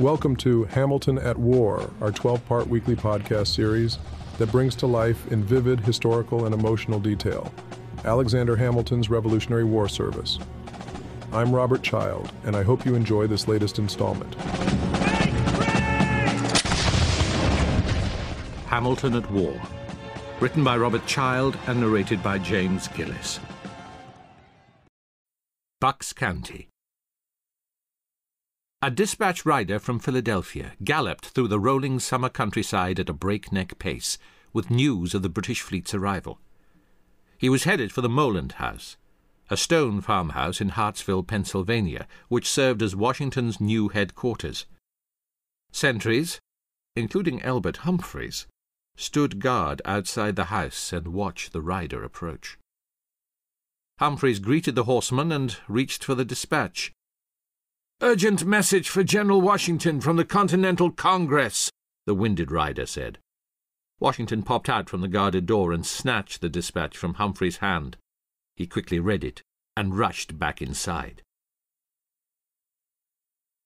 Welcome to Hamilton at War, our 12 part weekly podcast series that brings to life in vivid historical and emotional detail Alexander Hamilton's Revolutionary War Service. I'm Robert Child, and I hope you enjoy this latest installment. Hamilton at War, written by Robert Child and narrated by James Gillis. Bucks County. A dispatch rider from Philadelphia galloped through the rolling summer countryside at a breakneck pace with news of the British fleet's arrival. He was headed for the Moland House, a stone farmhouse in Hartsville, Pennsylvania, which served as Washington's new headquarters. Sentries, including Albert Humphreys, stood guard outside the house and watched the rider approach. Humphreys greeted the horseman and reached for the dispatch. Urgent message for General Washington from the Continental Congress, the winded rider said. Washington popped out from the guarded door and snatched the dispatch from Humphrey's hand. He quickly read it and rushed back inside.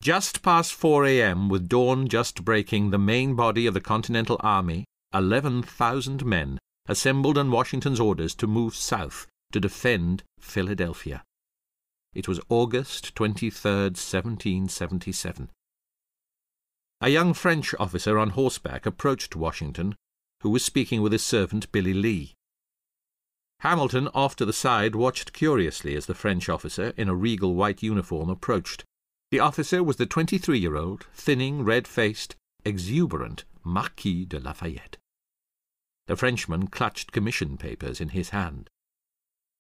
Just past 4 a.m., with dawn just breaking, the main body of the Continental Army, 11,000 men, assembled on Washington's orders to move south to defend Philadelphia. It was August 23, 1777. A young French officer on horseback approached Washington who was speaking with his servant Billy Lee. Hamilton, off to the side, watched curiously as the French officer, in a regal white uniform, approached. The officer was the twenty-three year old, thinning, red faced, exuberant Marquis de Lafayette. The Frenchman clutched commission papers in his hand.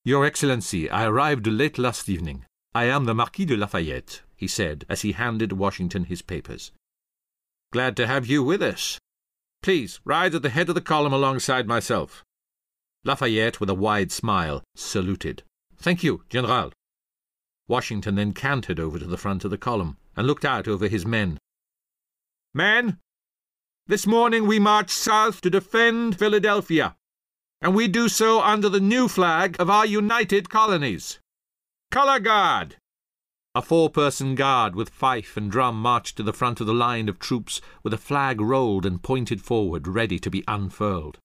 Your Excellency, I arrived late last evening. I am the Marquis de Lafayette, he said as he handed Washington his papers. Glad to have you with us, Please, ride at the head of the column alongside myself. Lafayette, with a wide smile, saluted. Thank you, General. Washington then cantered over to the front of the column and looked out over his men. Men, this morning we march south to defend Philadelphia, and we do so under the new flag of our United Colonies. Color Guard! A four person guard with fife and drum marched to the front of the line of troops with a flag rolled and pointed forward, ready to be unfurled.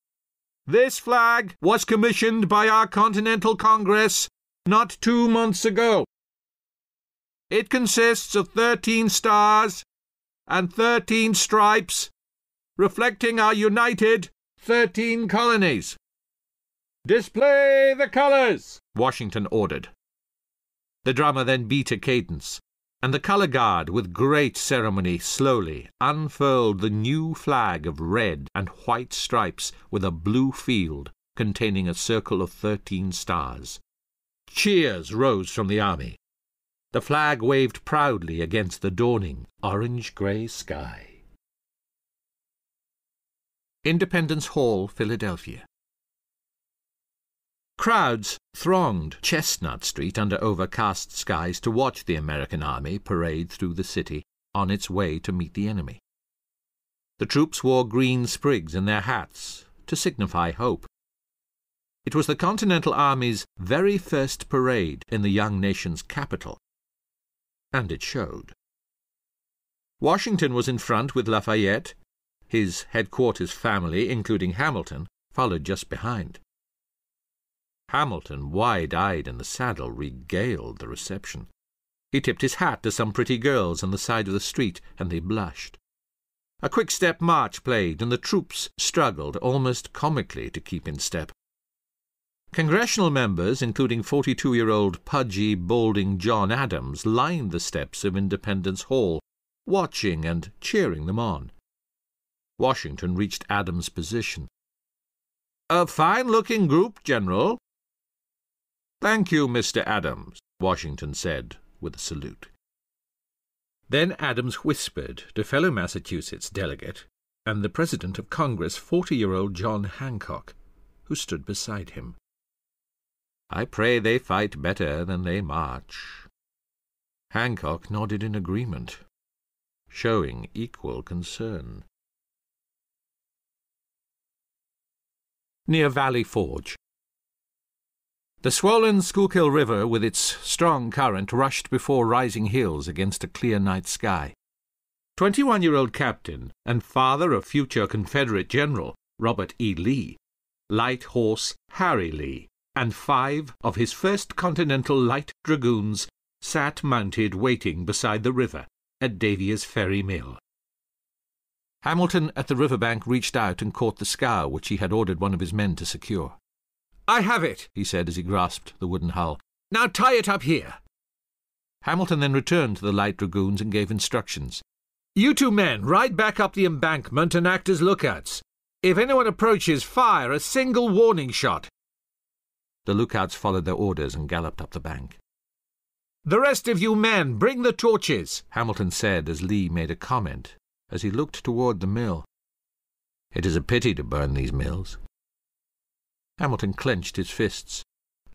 This flag was commissioned by our Continental Congress not two months ago. It consists of thirteen stars and thirteen stripes, reflecting our united thirteen colonies. Display the colors, Washington ordered. The drummer then beat a cadence, and the colour guard, with great ceremony, slowly unfurled the new flag of red and white stripes with a blue field containing a circle of thirteen stars. Cheers rose from the army. The flag waved proudly against the dawning orange grey sky. Independence Hall, Philadelphia. Crowds thronged Chestnut Street under overcast skies to watch the American army parade through the city on its way to meet the enemy. The troops wore green sprigs in their hats to signify hope. It was the Continental Army's very first parade in the young nation's capital, and it showed. Washington was in front with Lafayette. His headquarters family, including Hamilton, followed just behind. Hamilton, wide eyed in the saddle, regaled the reception. He tipped his hat to some pretty girls on the side of the street, and they blushed. A quick step march played, and the troops struggled almost comically to keep in step. Congressional members, including 42 year old pudgy, balding John Adams, lined the steps of Independence Hall, watching and cheering them on. Washington reached Adams' position. A fine looking group, General, Thank you, Mr. Adams, Washington said with a salute. Then Adams whispered to fellow Massachusetts delegate and the President of Congress, forty year old John Hancock, who stood beside him. I pray they fight better than they march. Hancock nodded in agreement, showing equal concern. Near Valley Forge, the swollen Schuylkill River, with its strong current, rushed before rising hills against a clear night sky. 21-year-old captain and father of future Confederate General Robert E. Lee, Light Horse Harry Lee, and five of his first Continental Light Dragoons sat mounted waiting beside the river at Davier's Ferry Mill. Hamilton at the riverbank reached out and caught the scow which he had ordered one of his men to secure. I have it, he said as he grasped the wooden hull. Now tie it up here. Hamilton then returned to the light dragoons and gave instructions. You two men ride back up the embankment and act as lookouts. If anyone approaches, fire a single warning shot. The lookouts followed their orders and galloped up the bank. The rest of you men, bring the torches, Hamilton said as Lee made a comment as he looked toward the mill. It is a pity to burn these mills. Hamilton clenched his fists.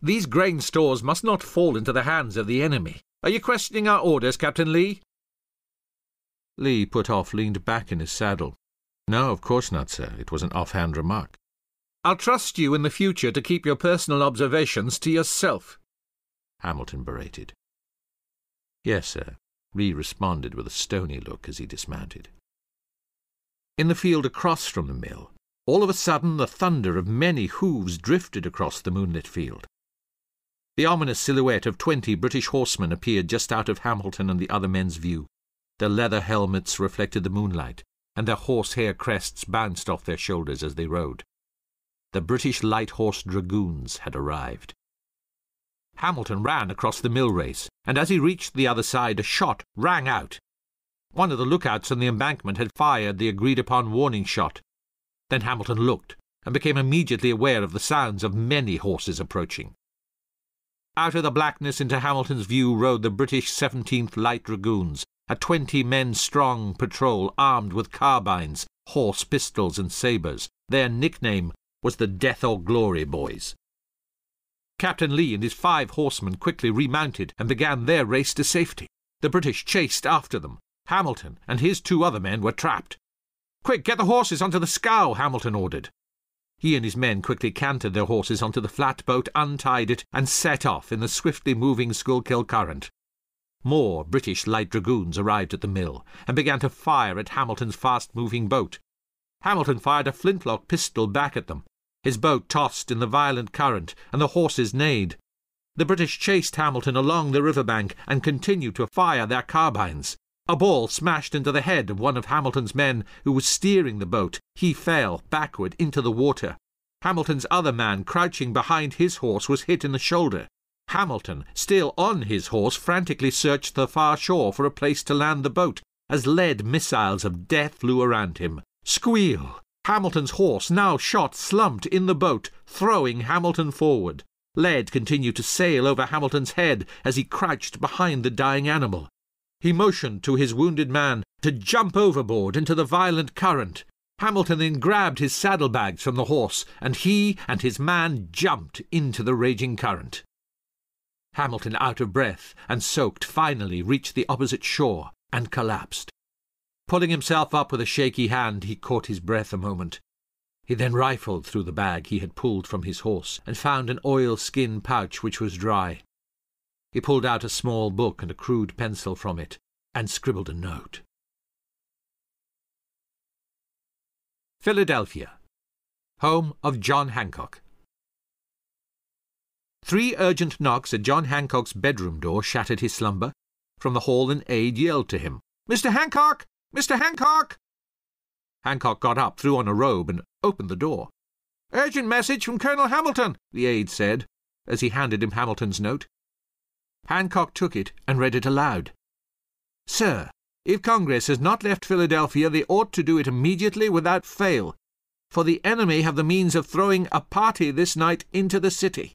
These grain stores must not fall into the hands of the enemy. Are you questioning our orders, Captain Lee? Lee, put off, leaned back in his saddle. No, of course not, sir. It was an offhand remark. I'll trust you in the future to keep your personal observations to yourself. Hamilton berated. Yes, sir. Lee responded with a stony look as he dismounted. In the field across from the mill, all of a sudden the thunder of many hoofs drifted across the moonlit field. The ominous silhouette of twenty British horsemen appeared just out of Hamilton and the other men's view. Their leather helmets reflected the moonlight, and their horsehair crests bounced off their shoulders as they rode. The British Light Horse Dragoons had arrived. Hamilton ran across the mill race, and as he reached the other side, a shot rang out. One of the lookouts on the embankment had fired the agreed upon warning shot. Then Hamilton looked and became immediately aware of the sounds of many horses approaching. Out of the blackness into Hamilton's view rode the British 17th Light Dragoons, a twenty men strong patrol armed with carbines, horse pistols, and sabres. Their nickname was the Death or Glory Boys. Captain Lee and his five horsemen quickly remounted and began their race to safety. The British chased after them, Hamilton and his two other men were trapped. Quick, get the horses onto the scow, Hamilton ordered. He and his men quickly cantered their horses onto the flatboat, untied it, and set off in the swiftly moving Schuylkill current. More British light dragoons arrived at the mill and began to fire at Hamilton's fast-moving boat. Hamilton fired a flintlock pistol back at them. His boat tossed in the violent current, and the horses neighed. The British chased Hamilton along the riverbank and continued to fire their carbines. A ball smashed into the head of one of Hamilton's men who was steering the boat. He fell backward into the water. Hamilton's other man, crouching behind his horse, was hit in the shoulder. Hamilton, still on his horse, frantically searched the far shore for a place to land the boat as lead missiles of death flew around him. Squeal! Hamilton's horse, now shot, slumped in the boat, throwing Hamilton forward. Lead continued to sail over Hamilton's head as he crouched behind the dying animal. He motioned to his wounded man to jump overboard into the violent current. Hamilton then grabbed his saddlebags from the horse, and he and his man jumped into the raging current. Hamilton, out of breath and soaked, finally reached the opposite shore and collapsed. Pulling himself up with a shaky hand, he caught his breath a moment. He then rifled through the bag he had pulled from his horse and found an oilskin pouch which was dry. He pulled out a small book and a crude pencil from it and scribbled a note. Philadelphia, home of John Hancock. Three urgent knocks at John Hancock's bedroom door shattered his slumber. From the hall an aide yelled to him, Mr. Hancock! Mr. Hancock! Hancock got up, threw on a robe, and opened the door. Urgent message from Colonel Hamilton, the aide said, as he handed him Hamilton's note. Hancock took it and read it aloud. Sir, if Congress has not left Philadelphia, they ought to do it immediately without fail, for the enemy have the means of throwing a party this night into the city.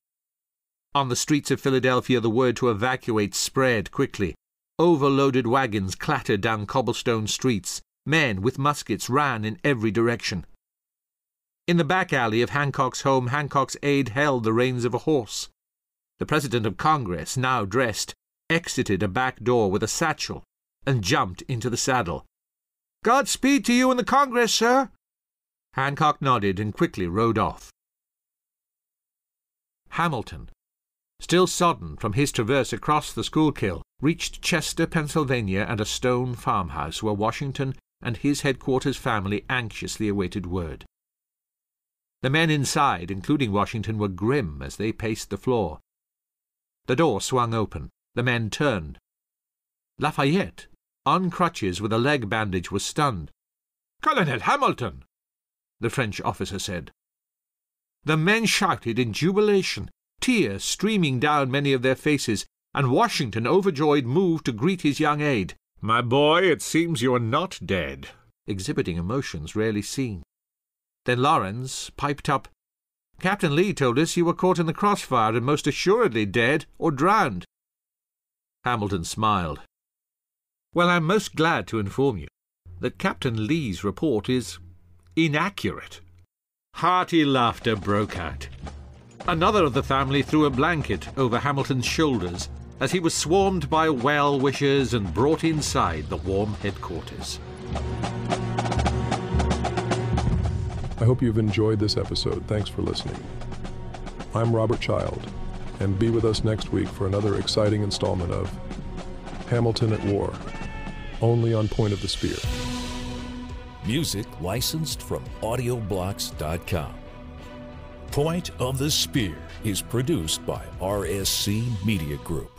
On the streets of Philadelphia, the word to evacuate spread quickly. Overloaded wagons clattered down cobblestone streets. Men with muskets ran in every direction. In the back alley of Hancock's home, Hancock's aide held the reins of a horse. The President of Congress, now dressed, exited a back door with a satchel and jumped into the saddle. Godspeed to you and the Congress, sir. Hancock nodded and quickly rode off. Hamilton, still sodden from his traverse across the Schuylkill, reached Chester, Pennsylvania, and a stone farmhouse where Washington and his headquarters family anxiously awaited word. The men inside, including Washington, were grim as they paced the floor. The door swung open. The men turned. Lafayette, on crutches with a leg bandage, was stunned. Colonel Hamilton! the French officer said. The men shouted in jubilation, tears streaming down many of their faces, and Washington, overjoyed, moved to greet his young aide. My boy, it seems you are not dead, exhibiting emotions rarely seen. Then Laurens piped up, Captain Lee told us you were caught in the crossfire and most assuredly dead or drowned. Hamilton smiled. Well, I'm most glad to inform you that Captain Lee's report is inaccurate. Hearty laughter broke out. Another of the family threw a blanket over Hamilton's shoulders as he was swarmed by well wishers and brought inside the warm headquarters. I hope you've enjoyed this episode. Thanks for listening. I'm Robert Child, and be with us next week for another exciting installment of Hamilton at War, only on Point of the Spear. Music licensed from audioblocks.com. Point of the Spear is produced by RSC Media Group.